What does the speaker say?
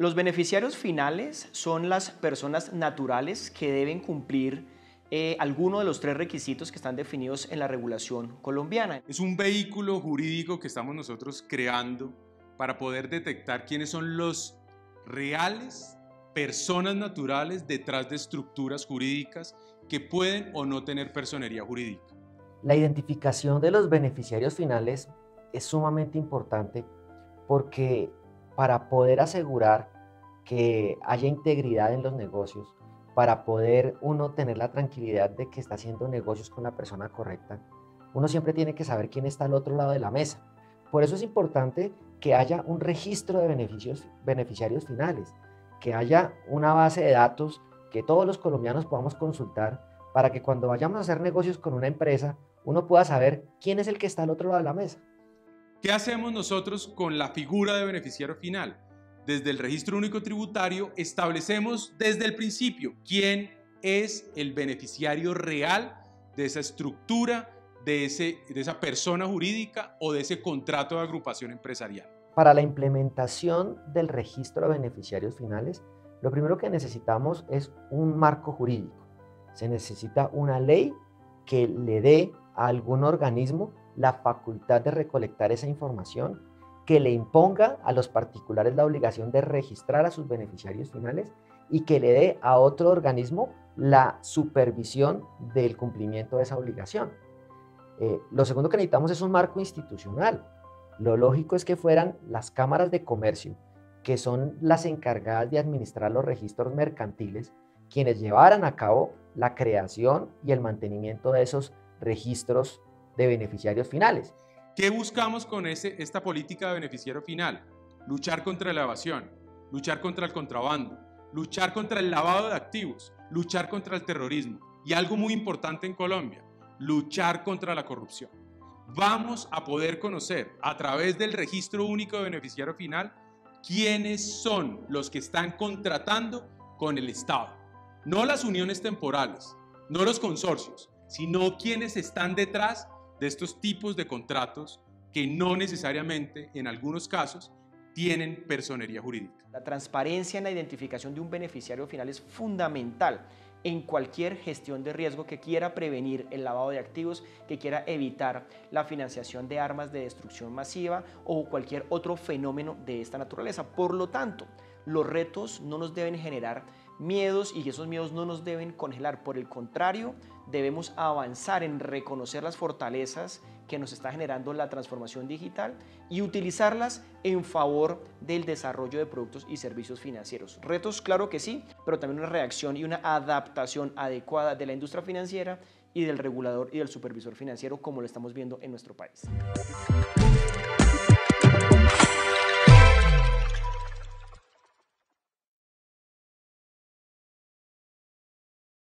Los beneficiarios finales son las personas naturales que deben cumplir eh, alguno de los tres requisitos que están definidos en la regulación colombiana. Es un vehículo jurídico que estamos nosotros creando para poder detectar quiénes son los reales personas naturales detrás de estructuras jurídicas que pueden o no tener personería jurídica. La identificación de los beneficiarios finales es sumamente importante porque para poder asegurar que haya integridad en los negocios, para poder uno tener la tranquilidad de que está haciendo negocios con la persona correcta, uno siempre tiene que saber quién está al otro lado de la mesa. Por eso es importante que haya un registro de beneficios, beneficiarios finales, que haya una base de datos que todos los colombianos podamos consultar para que cuando vayamos a hacer negocios con una empresa, uno pueda saber quién es el que está al otro lado de la mesa. ¿Qué hacemos nosotros con la figura de beneficiario final? Desde el registro único tributario establecemos desde el principio quién es el beneficiario real de esa estructura, de, de esa persona jurídica o de ese contrato de agrupación empresarial. Para la implementación del registro de beneficiarios finales, lo primero que necesitamos es un marco jurídico. Se necesita una ley que le dé a algún organismo la facultad de recolectar esa información, que le imponga a los particulares la obligación de registrar a sus beneficiarios finales y que le dé a otro organismo la supervisión del cumplimiento de esa obligación. Eh, lo segundo que necesitamos es un marco institucional. Lo lógico es que fueran las cámaras de comercio, que son las encargadas de administrar los registros mercantiles, quienes llevaran a cabo la creación y el mantenimiento de esos registros de beneficiarios finales. ¿Qué buscamos con ese, esta política de beneficiario final? Luchar contra la evasión, luchar contra el contrabando, luchar contra el lavado de activos, luchar contra el terrorismo y algo muy importante en Colombia, luchar contra la corrupción. Vamos a poder conocer a través del registro único de beneficiario final quiénes son los que están contratando con el Estado. No las uniones temporales, no los consorcios, sino quienes están detrás de estos tipos de contratos que no necesariamente, en algunos casos, tienen personería jurídica. La transparencia en la identificación de un beneficiario final es fundamental en cualquier gestión de riesgo que quiera prevenir el lavado de activos, que quiera evitar la financiación de armas de destrucción masiva o cualquier otro fenómeno de esta naturaleza. Por lo tanto, los retos no nos deben generar miedos y esos miedos no nos deben congelar. Por el contrario, debemos avanzar en reconocer las fortalezas que nos está generando la transformación digital y utilizarlas en favor del desarrollo de productos y servicios financieros. Retos, claro que sí, pero también una reacción y una adaptación adecuada de la industria financiera y del regulador y del supervisor financiero como lo estamos viendo en nuestro país.